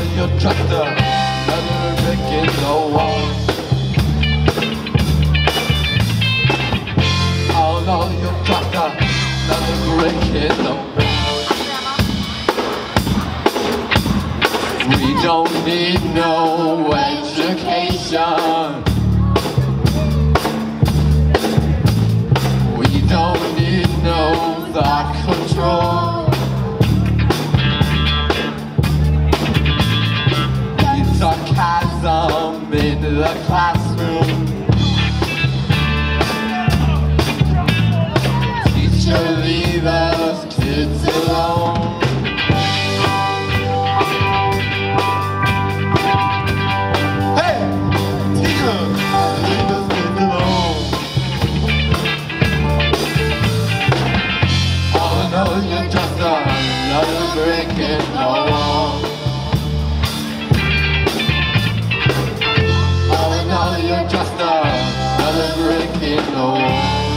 out of your tractor, another brick the wall. Out of your tractor, another brick in the wall. We don't need no education. We don't need no thought. the class. can know.